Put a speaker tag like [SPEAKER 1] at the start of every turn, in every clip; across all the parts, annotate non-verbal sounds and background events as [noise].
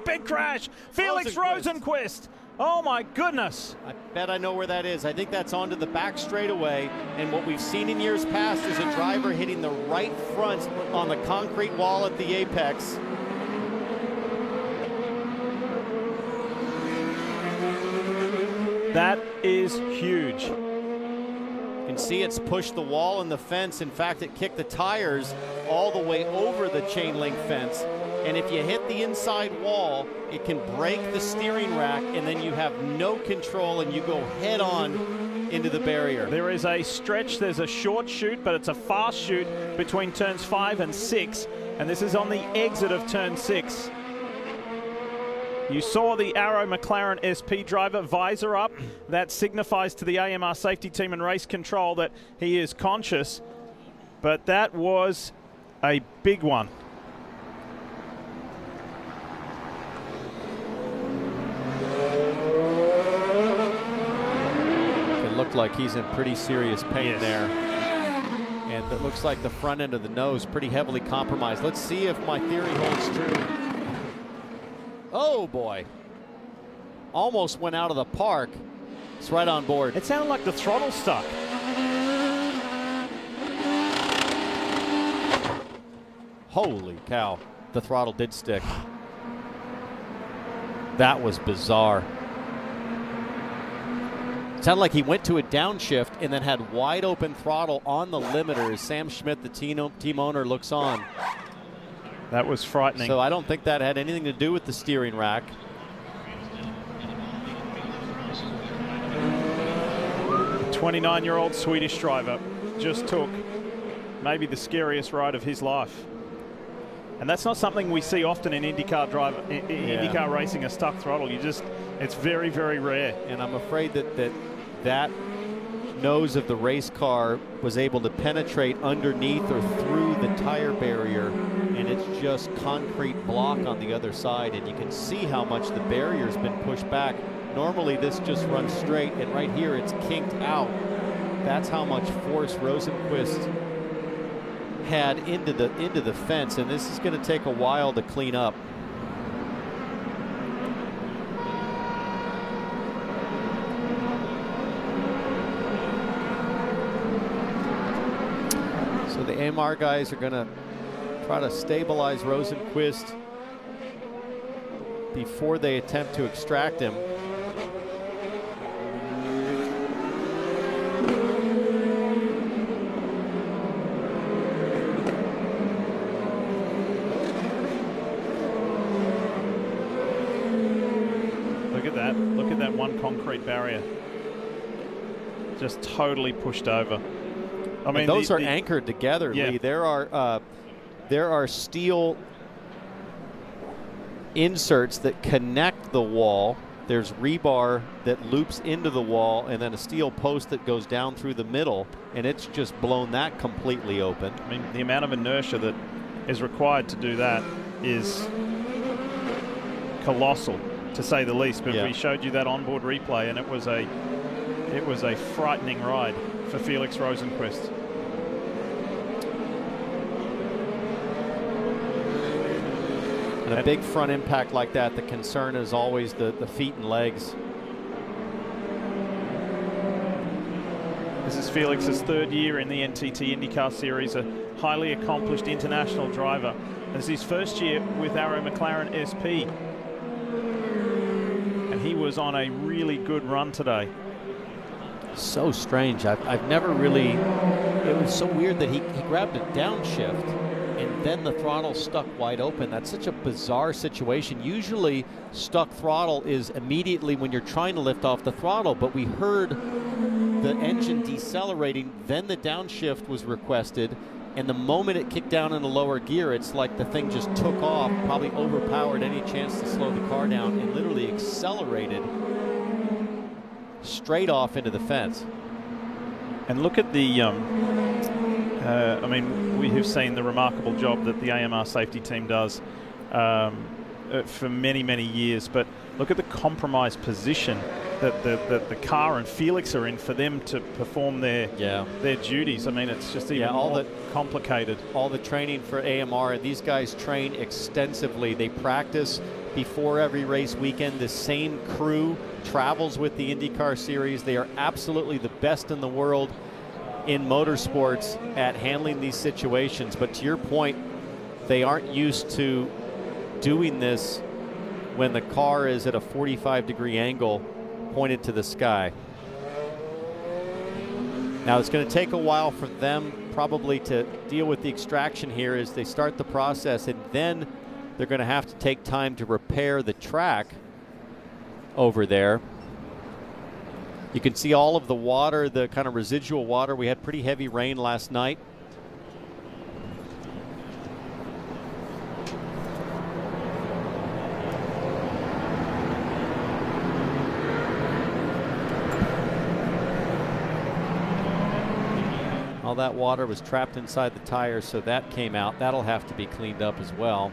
[SPEAKER 1] big crash. Felix Rosenqvist. Rosenqvist. Oh my goodness.
[SPEAKER 2] I bet I know where that is. I think that's onto the back straightaway. And what we've seen in years past is a driver hitting the right front on the concrete wall at the apex.
[SPEAKER 1] That is huge.
[SPEAKER 2] You can see it's pushed the wall and the fence. In fact, it kicked the tires all the way over the chain link fence. And if you hit the inside wall, it can break the steering rack, and then you have no control and you go head on into the barrier.
[SPEAKER 1] There is a stretch, there's a short chute, but it's a fast chute between turns five and six. And this is on the exit of turn six. You saw the Arrow McLaren SP driver visor up. That signifies to the AMR safety team and race control that he is conscious. But that was a big one.
[SPEAKER 2] Looked like he's in pretty serious pain
[SPEAKER 1] yes.
[SPEAKER 2] there. And it looks like the front end of the nose pretty heavily compromised. Let's see if my theory holds true. Oh boy. Almost went out of the park. It's right on board.
[SPEAKER 1] It sounded like the throttle stuck.
[SPEAKER 2] Holy cow. The throttle did stick. That was bizarre. It sounded like he went to a downshift and then had wide open throttle on the limiter as Sam Schmidt, the team, team owner, looks on.
[SPEAKER 1] That was frightening.
[SPEAKER 2] So I don't think that had anything to do with the steering rack.
[SPEAKER 1] Twenty-nine-year-old Swedish driver just took maybe the scariest ride of his life. And that's not something we see often in IndyCar driver, in, yeah. IndyCar racing, a stuck throttle. You just, it's very, very rare.
[SPEAKER 2] And I'm afraid that that, that nose of the race car was able to penetrate underneath or through the tire barrier and it's just concrete block on the other side and you can see how much the barrier's been pushed back normally this just runs straight and right here it's kinked out that's how much force rosenqvist had into the into the fence and this is going to take a while to clean up So the AMR guys are going to try to stabilize Rosenqvist before they attempt to extract him.
[SPEAKER 1] Look at that. Look at that one concrete barrier. Just totally pushed over.
[SPEAKER 2] I mean, those the, are the, anchored together, yeah. Lee. There are uh, there are steel inserts that connect the wall. There's rebar that loops into the wall, and then a steel post that goes down through the middle, and it's just blown that completely open.
[SPEAKER 1] I mean, the amount of inertia that is required to do that is colossal, to say the least. But yeah. we showed you that onboard replay, and it was a it was a frightening ride for Felix Rosenqvist.
[SPEAKER 2] And a big front impact like that, the concern is always the, the feet and legs.
[SPEAKER 1] This is Felix's third year in the NTT IndyCar Series, a highly accomplished international driver. This is his first year with Arrow McLaren SP. Was on a really good run today
[SPEAKER 2] so strange. I've, I've never really, it was so weird that he, he grabbed a downshift and then the throttle stuck wide open. That's such a bizarre situation. Usually stuck throttle is immediately when you're trying to lift off the throttle, but we heard the engine decelerating, then the downshift was requested, and the moment it kicked down in the lower gear, it's like the thing just took off, probably overpowered any chance to slow the car down, and literally accelerated straight off into the fence.
[SPEAKER 1] And look at the, um, uh, I mean, we have seen the remarkable job that the AMR safety team does um, uh, for many, many years, but look at the compromised position that the, the, the, car and Felix are in for them to perform their yeah. their duties. I mean, it's just even yeah, all more the, complicated.
[SPEAKER 2] All the training for AMR, these guys train extensively. They practice before every race weekend. The same crew travels with the IndyCar Series. They are absolutely the best in the world in motorsports at handling these situations. But to your point, they aren't used to doing this when the car is at a 45 degree angle pointed to the sky. Now it's going to take a while for them probably to deal with the extraction here as they start the process and then they're going to have to take time to repair the track over there. You can see all of the water, the kind of residual water. We had pretty heavy rain last night. That water was trapped inside the tires, so that came out. That'll have to be cleaned up as well.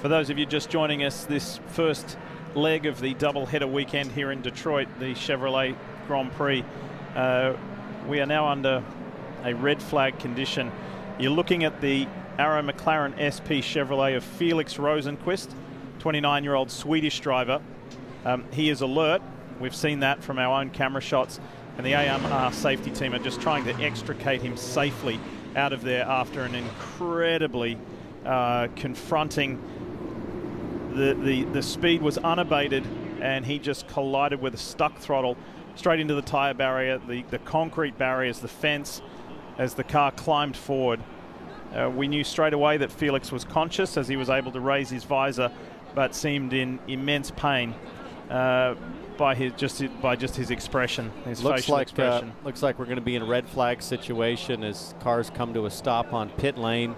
[SPEAKER 1] For those of you just joining us, this first leg of the double header weekend here in Detroit, the Chevrolet Grand Prix, uh, we are now under a red flag condition. You're looking at the Arrow McLaren SP Chevrolet of Felix Rosenqvist, 29 year old Swedish driver. Um, he is alert. We've seen that from our own camera shots and the AMR safety team are just trying to extricate him safely out of there after an incredibly uh, confronting. The, the, the speed was unabated and he just collided with a stuck throttle straight into the tyre barrier, the, the concrete barriers, the fence as the car climbed forward. Uh, we knew straight away that Felix was conscious as he was able to raise his visor but seemed in immense pain. Uh, by his just by just his expression, his
[SPEAKER 2] looks
[SPEAKER 1] facial
[SPEAKER 2] like,
[SPEAKER 1] expression.
[SPEAKER 2] Uh, looks like we're going to be in a red flag situation as cars come to a stop on pit lane.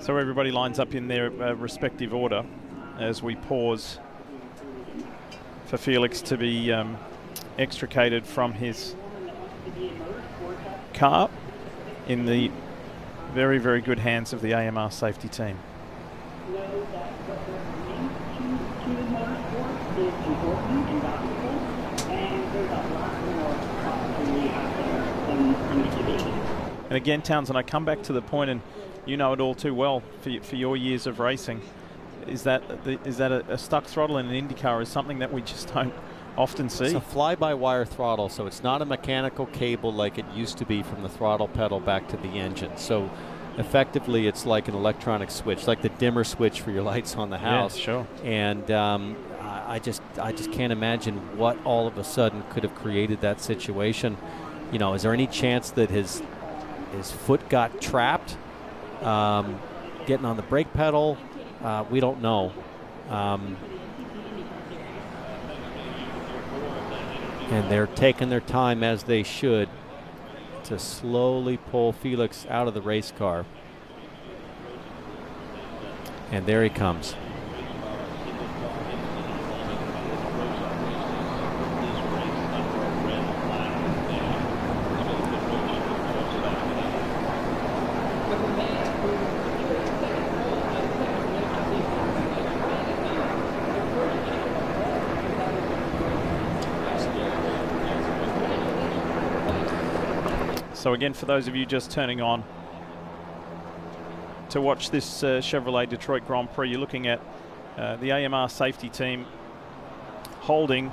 [SPEAKER 1] So everybody lines up in their uh, respective order as we pause for Felix to be um, extricated from his car in the very, very good hands of the AMR safety team. And again, Townsend, I come back to the point, and you know it all too well for, for your years of racing is that is that a, a, stuck throttle in an IndyCar is something that we just [laughs] don't often see.
[SPEAKER 2] It's a fly-by-wire throttle, so it's not a mechanical cable like it used to be from the throttle pedal back to the engine. So effectively, it's like an electronic switch, like the dimmer switch for your [laughs] lights on the house.
[SPEAKER 1] Yeah, sure.
[SPEAKER 2] And um, I just I just can't imagine what all of a sudden could have created that situation. You know, is there any chance that his his foot got trapped? Um, getting on the brake pedal, uh, we don't know. Um, and they're taking their time as they should to slowly pull Felix out of the race car. And there he comes.
[SPEAKER 1] So again, for those of you just turning on to watch this uh, Chevrolet Detroit Grand Prix, you're looking at uh, the AMR safety team holding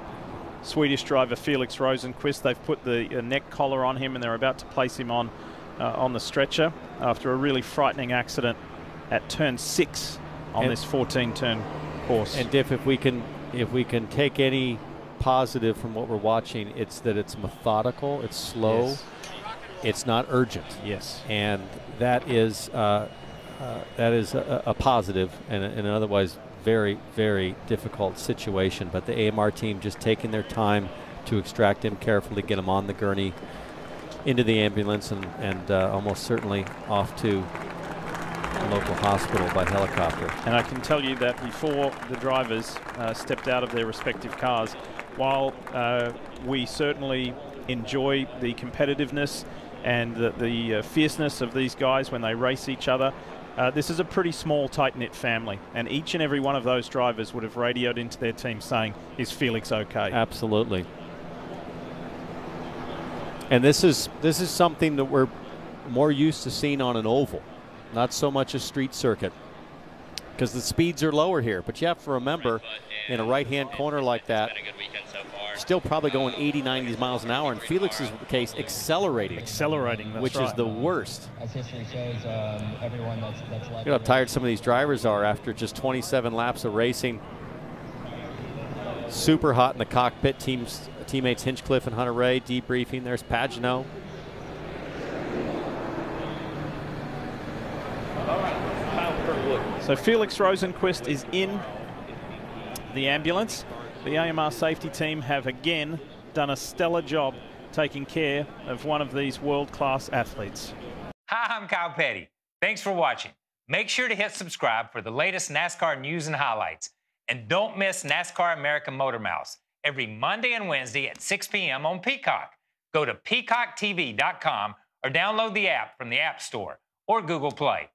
[SPEAKER 1] Swedish driver Felix Rosenqvist. They've put the uh, neck collar on him and they're about to place him on uh, on the stretcher after a really frightening accident at turn six on
[SPEAKER 2] and
[SPEAKER 1] this 14 turn course.
[SPEAKER 2] And Diff, if we can if we can take any positive from what we're watching, it's that it's methodical, it's slow.
[SPEAKER 1] Yes.
[SPEAKER 2] It's not urgent.
[SPEAKER 1] Yes.
[SPEAKER 2] And that is uh, uh, that is a, a positive in, in an otherwise very, very difficult situation. But the AMR team just taking their time to extract him carefully, get him on the gurney, into the ambulance, and, and uh, almost certainly off to the local hospital by helicopter.
[SPEAKER 1] And I can tell you that before the drivers uh, stepped out of their respective cars, while uh, we certainly enjoy the competitiveness and the, the uh, fierceness of these guys when they race each other. Uh, this is a pretty small, tight knit family, and each and every one of those drivers would have radioed into their team saying, Is Felix okay?
[SPEAKER 2] Absolutely. And this is this is something that we're more used to seeing on an oval, not so much a street circuit, because the speeds are lower here. But you have to remember, in a right-hand corner like that, still probably going 80, 90 miles an hour. In Felix's case, accelerating.
[SPEAKER 1] Accelerating,
[SPEAKER 2] which
[SPEAKER 1] right.
[SPEAKER 2] is the worst.
[SPEAKER 3] As history shows, um, everyone that's, that's
[SPEAKER 2] You know how tired some of these drivers are after just 27 laps of racing. Super hot in the cockpit. Teams, teammates Hinchcliffe and Hunter-Reay debriefing. There's Pagano.
[SPEAKER 1] So Felix Rosenqvist is in the ambulance. The AMR safety team have again done a stellar job taking care of one of these world-class athletes.
[SPEAKER 4] Hi, I'm Kyle Petty. Thanks for watching. Make sure to hit subscribe for the latest NASCAR news and highlights. And don't miss NASCAR American MotorMouth every Monday and Wednesday at 6 p.m. on Peacock. Go to peacocktv.com or download the app from the App Store or Google Play.